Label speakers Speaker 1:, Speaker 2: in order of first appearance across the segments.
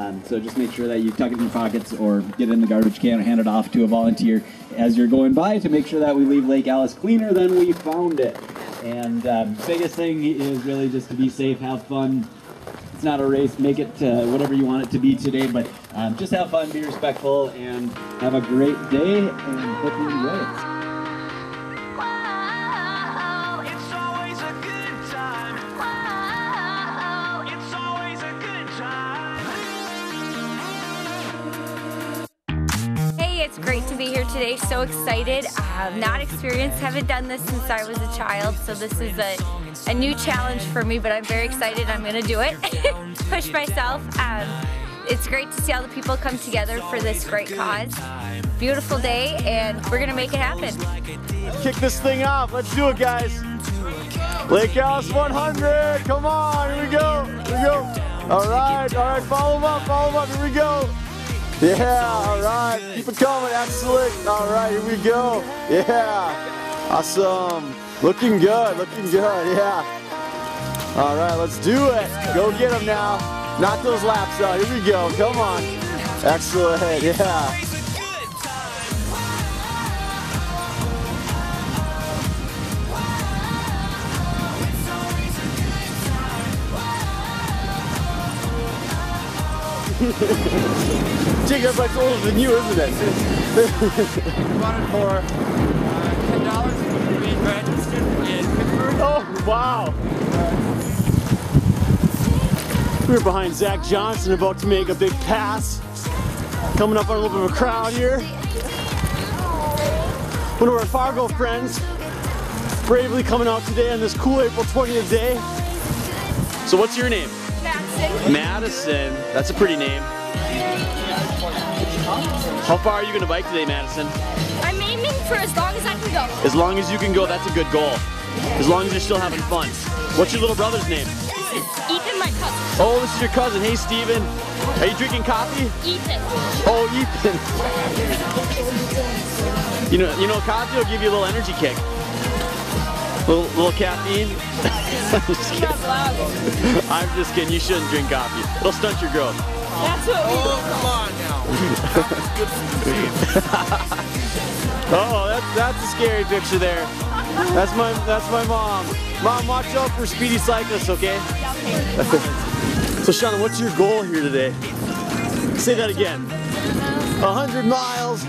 Speaker 1: Um, so just make sure that you tuck it in your pockets or get it in the garbage can or hand it off to a volunteer as you're going by to make sure that we leave Lake Alice cleaner than we found it. And um, biggest thing is really just to be safe, have fun. It's not a race. Make it uh, whatever you want it to be today, but um, just have fun, be respectful, and have a great day. And hope you
Speaker 2: It's
Speaker 3: great to be here today. So excited. I've not experienced, haven't done this since I was a child, so this is a, a new challenge for me, but I'm very excited. I'm going to do it. Push myself. Um, it's great to see all the people come together for this great cause. Beautiful day, and we're going to make it happen.
Speaker 4: Kick this thing off. Let's do it, guys. Lake Alice 100. Come on. Here we go. Here we go. All right. All right. Follow them up. Follow them up. Here we go. Yeah. All right. Keep it coming. Excellent. All right. Here we go. Yeah. Awesome. Looking good. Looking good. Yeah. All right. Let's do it. Go get them now. Knock those laps out. Here we go. Come on. Excellent. Yeah. Jake, that's like older than you, isn't it?
Speaker 5: bought it for uh, ten dollars being registered in Pittsburgh.
Speaker 4: Oh, wow. We're behind Zach Johnson about to make a big pass. Coming up on a little bit of a crowd here. One of our Fargo friends bravely coming out today on this cool April 20th day. So what's your name?
Speaker 3: Madison.
Speaker 4: Madison. That's a pretty name. How far are you going to bike today, Madison?
Speaker 3: I'm aiming for as long as I can go.
Speaker 4: As long as you can go, that's a good goal. As long as you're still having fun. What's your little brother's name?
Speaker 3: Ethan, my cousin.
Speaker 4: Oh, this is your cousin. Hey, Steven. Are you drinking coffee?
Speaker 3: Ethan.
Speaker 4: Oh, Ethan. You know, you know, coffee will give you a little energy kick. Little, little caffeine. I'm just kidding. I'm just kidding. You shouldn't drink coffee. It'll stunt your growth.
Speaker 3: That's what we do.
Speaker 5: Come on now.
Speaker 4: Oh, that's that's a scary picture there. That's my that's my mom. Mom, watch out for speedy cyclists, okay? so Shauna, what's your goal here today? Say that again. Hundred miles.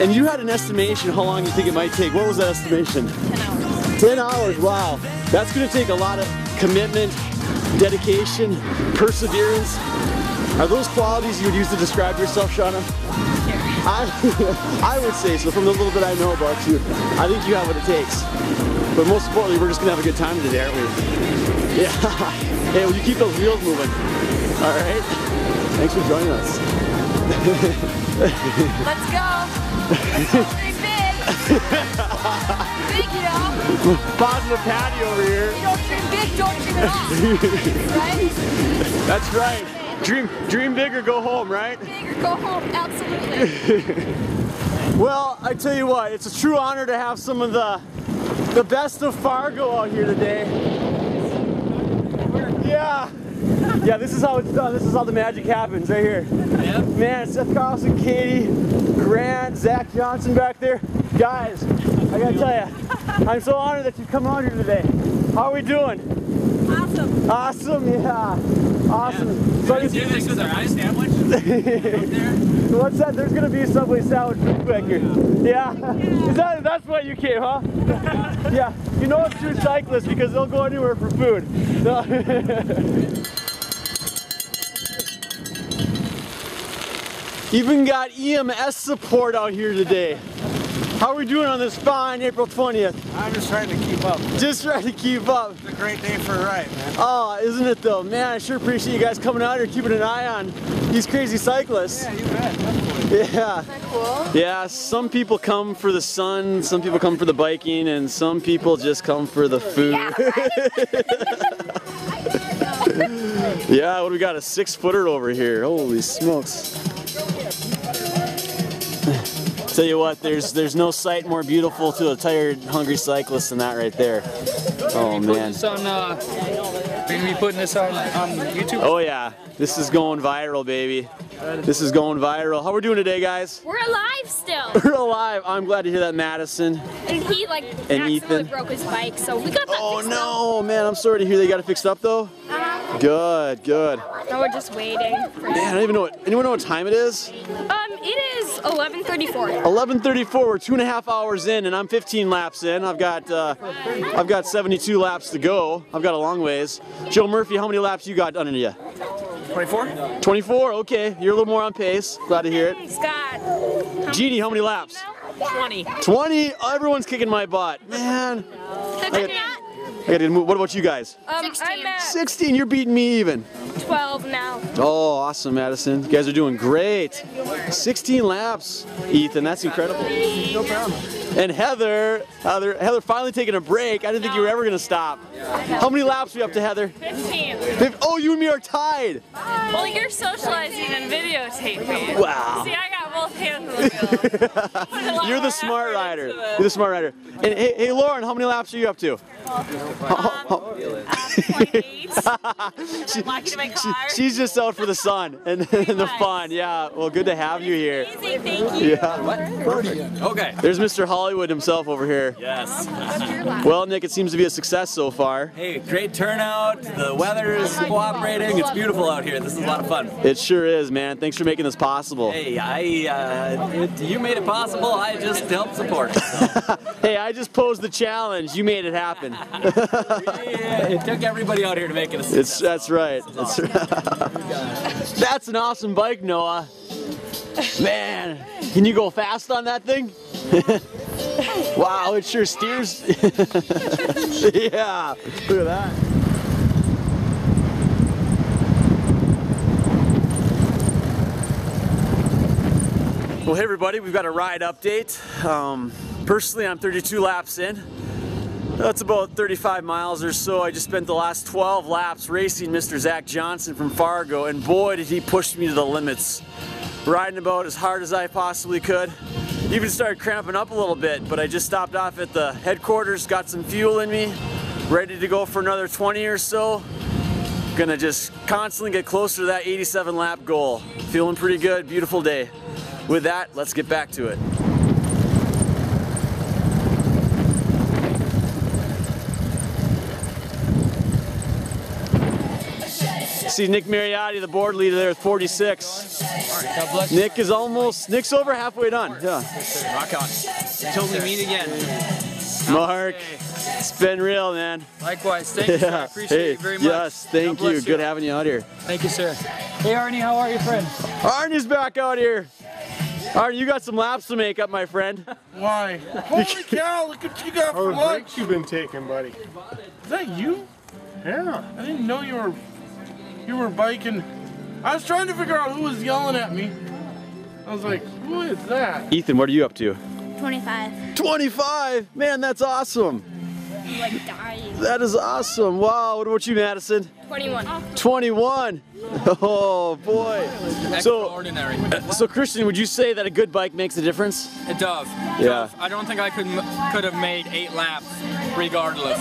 Speaker 4: And you had an estimation how long you think it might take. What was that estimation? 10 hours. 10 hours, wow. That's gonna take a lot of commitment, dedication, perseverance. Are those qualities you would use to describe yourself, Shauna? I, I would say so from the little bit I know about you. I think you have what it takes. But most importantly, we're just gonna have a good time today, aren't we? Yeah. Hey, will you keep those wheels moving? All right. Thanks for joining us.
Speaker 3: Let's go. Big. big, you know.
Speaker 4: Positive patio over here.
Speaker 3: You don't dream big, don't dream at all. right?
Speaker 4: That's right. Dream, dream big or go home, right?
Speaker 3: Big or go home. Absolutely.
Speaker 4: Well, I tell you what, it's a true honor to have some of the the best of Fargo out here today. Yeah. Yeah, this is how it's done. This is how the magic happens right here. Man, Seth Carlson, Katie, Grant, Zach Johnson back there. Guys, I gotta tell you, I'm so honored that you've come out here today. How are we doing?
Speaker 3: Awesome.
Speaker 4: Awesome, yeah. Awesome. So I guess-
Speaker 5: this was our ice sandwich.
Speaker 4: What's that? There's gonna be a Subway sandwich pretty quick here. Yeah. Is that that's why you came, huh? Yeah. You know it's true cyclists because they'll go anywhere for food. No. Even got EMS support out here today. How are we doing on this fine April 20th?
Speaker 5: I'm just trying to keep up.
Speaker 4: Just trying to keep up.
Speaker 5: It's a great day for a ride, man.
Speaker 4: Oh, isn't it though? Man, I sure appreciate you guys coming out here keeping an eye on these crazy cyclists.
Speaker 5: Yeah, you bet. Definitely.
Speaker 4: Yeah.
Speaker 3: Cool.
Speaker 4: Yeah, some people come for the sun, some people come for the biking, and some people just come for the food. Yeah, what do we got? A six footer over here. Holy smokes. Tell you what, there's there's no sight more beautiful to a tired, hungry cyclist than that right there. Oh man.
Speaker 5: This on, uh, we're gonna be putting this on, on YouTube.
Speaker 4: Oh yeah, This is going viral, baby. This is going viral. How we doing today, guys?
Speaker 6: We're alive still.
Speaker 4: We're alive. I'm glad to hear that, Madison.
Speaker 6: And he like accidentally
Speaker 4: Ethan?
Speaker 6: broke his bike, so we got that
Speaker 4: Oh
Speaker 6: fixed
Speaker 4: no, man! I'm sorry to hear they got it fixed up though. Good, good.
Speaker 6: now we're just waiting. For
Speaker 4: Man, I don't even know what. Anyone know what time it is?
Speaker 6: Um, it is 11:34.
Speaker 4: 11:34. We're two and a half hours in, and I'm 15 laps in. I've got uh, I've got 72 laps to go. I've got a long ways. Joe Murphy, how many laps you got under you?
Speaker 5: 24?
Speaker 4: 24. Okay, you're a little more on pace. Glad to hear it.
Speaker 6: Scott.
Speaker 4: Jeannie, how many laps?
Speaker 6: 20.
Speaker 4: 20. Oh, everyone's kicking my butt, man. I gotta get to move. What about you guys?
Speaker 6: Um, I'm at
Speaker 4: 16. You're beating me even.
Speaker 6: 12 now.
Speaker 4: Oh, awesome, Madison. You guys are doing great. 16 laps, Ethan. That's incredible.
Speaker 5: No problem.
Speaker 4: And Heather, Heather, Heather finally taking a break. I didn't think you were ever gonna stop. How many laps are we up to, Heather?
Speaker 7: 15.
Speaker 4: Oh, you and me are tied.
Speaker 7: Well, you're socializing and videotaping.
Speaker 4: Wow.
Speaker 7: See, I got both hands on the wheel. Put a lot
Speaker 4: You're the smart rider. You're the smart rider. And hey, hey, Lauren, how many laps are you up to?
Speaker 7: It. Lucky to.
Speaker 4: She's just out for the sun and, and the fun. Yeah. Well, good to have you here.
Speaker 7: Amazing, thank you.
Speaker 4: Yeah.
Speaker 5: Okay.
Speaker 4: There's Mr. Hollywood himself over here.
Speaker 8: Yes.
Speaker 4: Well, Nick, it seems to be a success so far.
Speaker 8: Hey, great turnout. The weather is cooperating. It's beautiful out here. This is a lot of fun.
Speaker 4: It sure is, man. Thanks for making this possible.
Speaker 8: Hey, I uh, it, you made it possible. I just helped support. So,
Speaker 4: Hey, I just posed the challenge. You made it happen.
Speaker 8: Yeah, it took everybody out here to make it a success.
Speaker 4: It's that's right. That's, that's an awesome bike, Noah. Man, can you go fast on that thing? wow, it sure steers. yeah, look at that. Well, hey everybody, we've got a ride update. Um, personally, I'm 32 laps in. That's about 35 miles or so. I just spent the last 12 laps racing Mr. Zach Johnson from Fargo, and boy, did he push me to the limits. Riding about as hard as I possibly could. Even started cramping up a little bit, but I just stopped off at the headquarters, got some fuel in me, ready to go for another 20 or so. Gonna just constantly get closer to that 87 lap goal. Feeling pretty good, beautiful day. With that, let's get back to it. See Nick Mariotti, the board leader there with 46. Nick is almost, Nick's over halfway done. Yeah.
Speaker 5: Rock on. Until we meet again.
Speaker 4: Mark, it's been real, man.
Speaker 5: Likewise. Thank you, sir. I appreciate
Speaker 4: Hey,
Speaker 5: you very much.
Speaker 4: Yes, thank
Speaker 5: God
Speaker 4: you. Good having you out here.
Speaker 5: Thank you, sir. Hey, Arnie, how are you, friend?
Speaker 4: Arnie's back out here. Arnie, you got some laps to make up, my friend.
Speaker 9: Why? Holy cow, look what you got
Speaker 10: How
Speaker 9: for lunch.
Speaker 10: breaks you been taking, buddy?
Speaker 9: Is that you?
Speaker 10: Yeah.
Speaker 9: I didn't know you were you were biking. I was trying to figure out who was yelling at me. I was like, who is that?
Speaker 4: Ethan, what are you up to?
Speaker 6: 25.
Speaker 4: 25! Man, that's awesome.
Speaker 6: Like dying.
Speaker 4: That is awesome. Wow, what about you, Madison?
Speaker 6: 21.
Speaker 4: 21. Oh boy. So,
Speaker 5: Extraordinary.
Speaker 4: Uh, so Christian, would you say that a good bike makes a difference?
Speaker 5: It does.
Speaker 4: Yeah.
Speaker 5: I don't think I could could have made eight laps regardless.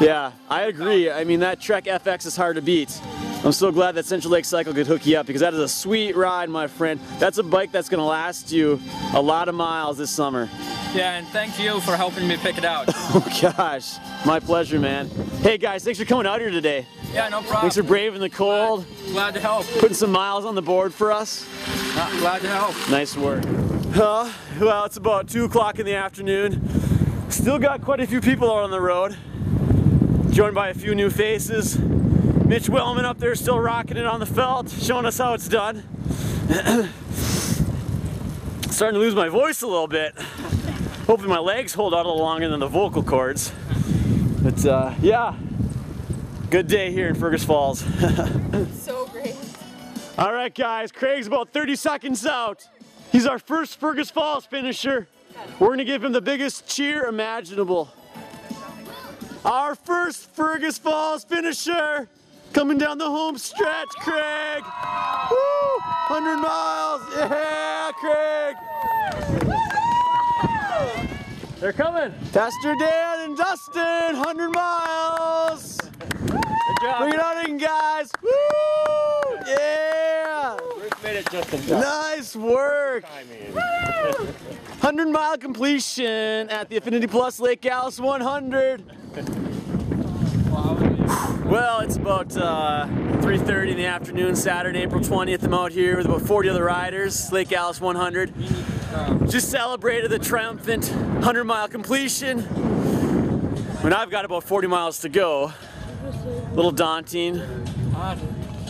Speaker 4: Yeah, I agree. I mean, that Trek FX is hard to beat. I'm so glad that Central Lake Cycle could hook you up because that is a sweet ride, my friend. That's a bike that's going to last you a lot of miles this summer.
Speaker 5: Yeah, and thank you for helping me pick it out.
Speaker 4: Oh gosh, my pleasure, man. Hey guys, thanks for coming out here today.
Speaker 5: Yeah, no problem.
Speaker 4: Thanks for braving the cold,
Speaker 5: Glad to help.
Speaker 4: putting some miles on the board for us.
Speaker 5: Glad to help.
Speaker 4: Nice work. Uh, well, it's about 2 o'clock in the afternoon. Still got quite a few people out on the road. Joined by a few new faces. Mitch Wellman up there still rocking it on the felt, showing us how it's done. Starting to lose my voice a little bit. Hopefully my legs hold out a little longer than the vocal cords. But uh, yeah, good day here in Fergus Falls.
Speaker 6: So great.
Speaker 4: All right, guys, Craig's about 30 seconds out. He's our first Fergus Falls finisher. We're gonna give him the biggest cheer imaginable. Our first Fergus Falls finisher coming down the home stretch, Craig. Woo! 100 miles. Yeah, Craig. They're coming. Pastor Dan and Dustin, 100 miles. Good job. Bring it on in, guys. Woo! Yeah.
Speaker 10: made it just in time.
Speaker 4: Nice work. 100 mile completion at the Affinity Plus Lake Alice 100. Well, it's about uh, 3.30 in the afternoon, Saturday, April 20th. I'm out here with about 40 other riders, Lake Alice 100. Just celebrated the triumphant 100 mile completion. When I've got about 40 miles to go. A little daunting.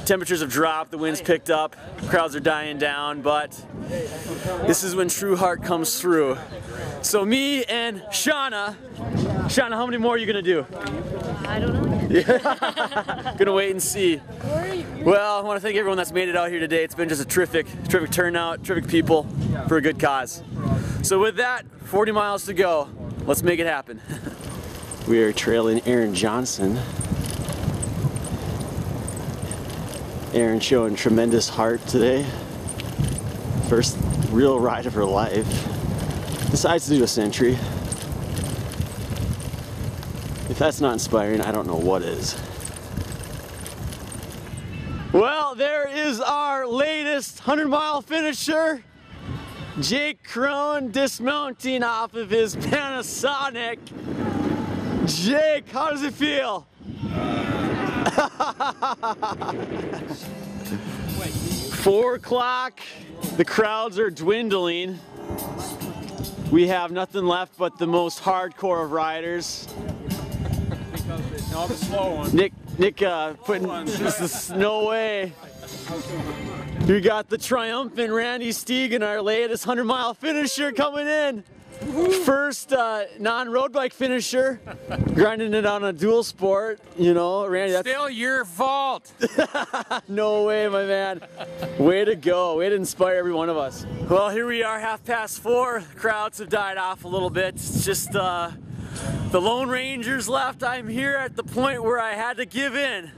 Speaker 4: Temperatures have dropped, the wind's picked up, crowds are dying down, but this is when true heart comes through. So me and Shauna, Shauna, how many more are you gonna do?
Speaker 6: I don't know.
Speaker 4: Yeah. Gonna wait and see. Well, I want to thank everyone that's made it out here today. It's been just a terrific, terrific turnout, terrific people for a good cause. So with that, 40 miles to go. Let's make it happen. we are trailing Aaron Johnson. Aaron showing tremendous heart today. First real ride of her life. Decides to do a century. That's not inspiring, I don't know what is. Well, there is our latest 100 mile finisher. Jake Crone dismounting off of his Panasonic. Jake, how does it feel? Four o'clock, the crowds are dwindling. We have nothing left but the most hardcore of riders.
Speaker 10: No, the slow one.
Speaker 4: Nick, Nick, uh, putting this is no way. We got the triumphant Randy Stegan, our latest 100 mile finisher, coming in. First uh, non-road bike finisher, grinding it on a dual sport. You know, Randy. That's
Speaker 10: Still your fault.
Speaker 4: no way, my man. Way to go. Way to inspire every one of us. Well, here we are, half past four. Crowds have died off a little bit. It's just uh, the Lone Rangers left. I'm here at the point where I had to give in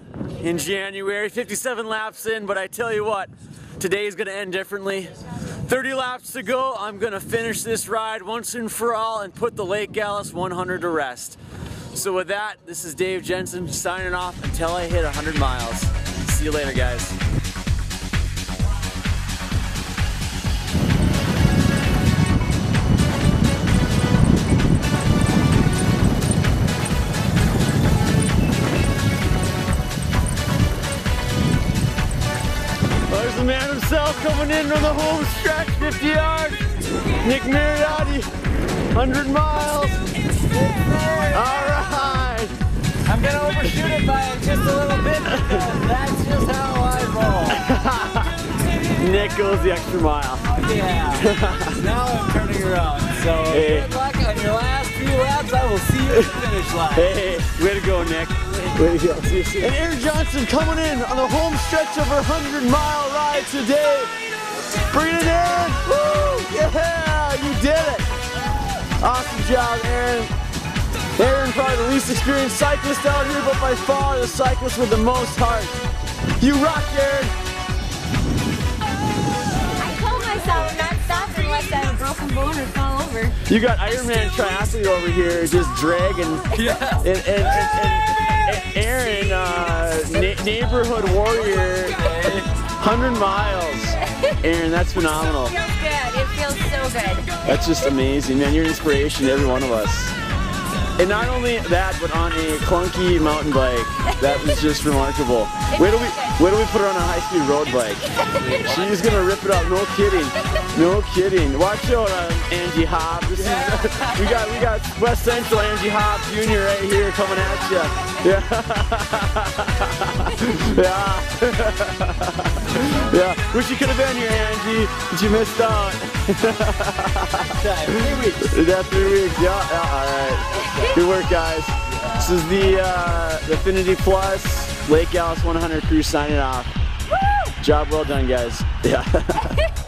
Speaker 4: in January. 57 laps in, but I tell you what, today is going to end differently. 30 laps to go. I'm going to finish this ride once and for all and put the Lake Alice 100 to rest. So with that, this is Dave Jensen signing off until I hit 100 miles. See you later, guys. The man himself coming in on the home stretch, 50 yards. Nick Mariotti, 100 miles. All right.
Speaker 8: I'm gonna overshoot it by just a little bit because that's just how I roll.
Speaker 4: Nick goes the extra mile.
Speaker 8: Yeah. now I'm turning around. So
Speaker 4: Hey.
Speaker 8: good luck on your last few laps. I will see you at the finish line.
Speaker 4: Hey, way to go, Nick. Way to go. See you soon. And Aaron Johnson coming in on the home stretch of her 100 mile ride today. Bring it in. Woo! Yeah, you did it. Awesome job, Aaron. Aaron, probably the least experienced cyclist out here, but by far the cyclist with the most heart. You rock, Aaron.
Speaker 3: I told myself I'm not stopping unless I have a broken bone or fall over.
Speaker 4: You got Ironman triathlete over here just dragging.
Speaker 8: Yeah.
Speaker 4: And, and, and, and Aaron, uh, na- neighborhood warrior, 100 miles. Aaron, that's phenomenal.
Speaker 3: It feels good. It feels so good.
Speaker 4: That's just amazing, man. You're an inspiration to every one of us. And not only that, but on a clunky mountain bike. That was just remarkable. Where do we where do we put her on a high-speed road bike? She's gonna rip it up. No kidding. No kidding. Watch out, uh, Angie Hobb. This is, we got we got West Central Angie Hobb Jr. right here coming at you. Yeah. yeah. yeah. Wish you could have been here, Angie, but you missed out.
Speaker 8: Three weeks.
Speaker 4: That three weeks? Yeah, yeah, all right. Good work, guys. This is the, uh, Affinity Plus Lake Alice 100 crew signing off. Job well done, guys. Yeah.